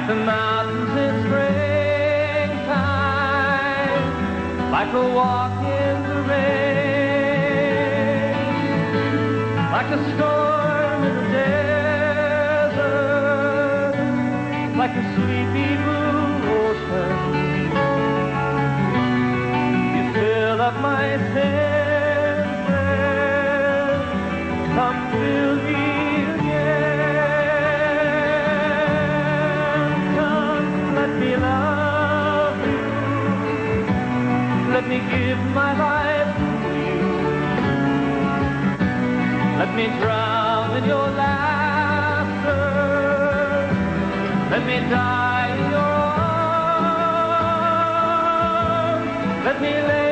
like the mountains in springtime, like a walk in the rain, like a storm. Let me give my life to you. Let me drown in your laughter. Let me die in your arms. Let me lay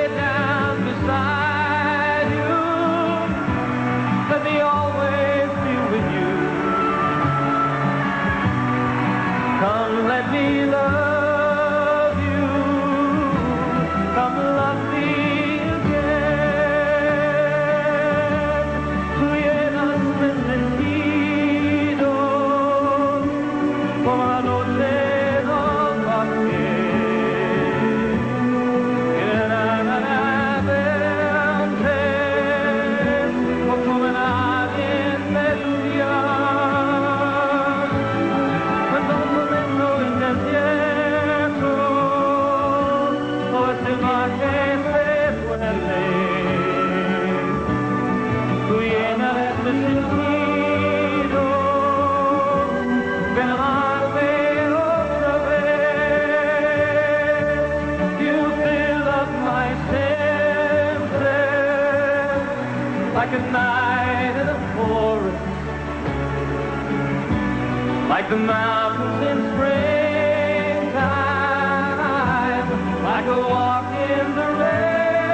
like a night in forest like the mountains in springtime, like a walk in the rain,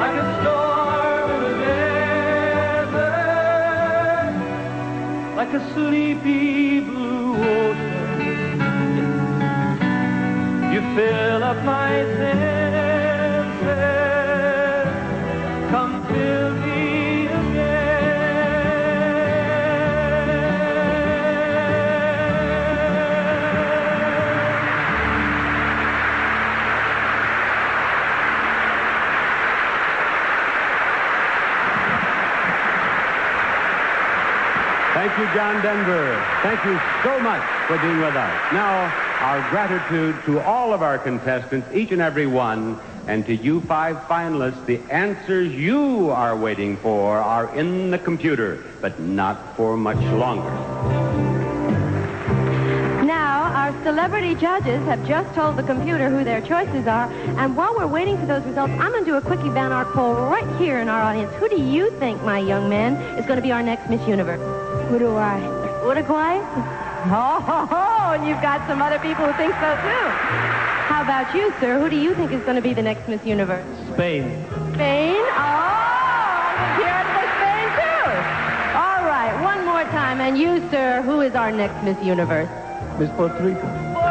like a storm like a sleepy blue ocean. You fill up my senses, Thank you, John Denver. Thank you so much for being with us. Now, our gratitude to all of our contestants, each and every one, and to you five finalists, the answers you are waiting for are in the computer, but not for much longer. Now, our celebrity judges have just told the computer who their choices are, and while we're waiting for those results, I'm going to do a quickie Van Ark poll right here in our audience. Who do you think, my young man, is going to be our next Miss Universe? Uruguay. Uruguay? Oh, ho, ho, and you've got some other people who think so, too. How about you, sir? Who do you think is going to be the next Miss Universe? Spain. Spain? Oh, here for Spain, too. All right, one more time. And you, sir, who is our next Miss Universe? Miss Puerto Rico.